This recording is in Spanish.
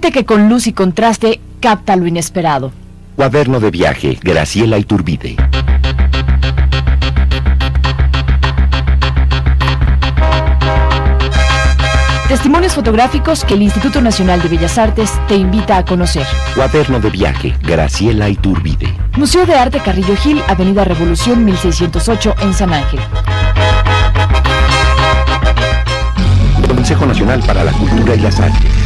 que con luz y contraste capta lo inesperado. Cuaderno de viaje, Graciela Iturbide. Testimonios fotográficos que el Instituto Nacional de Bellas Artes te invita a conocer. Cuaderno de viaje, Graciela Iturbide. Museo de Arte Carrillo Gil, Avenida Revolución 1608 en San Ángel. Consejo Nacional para la Cultura y las Artes.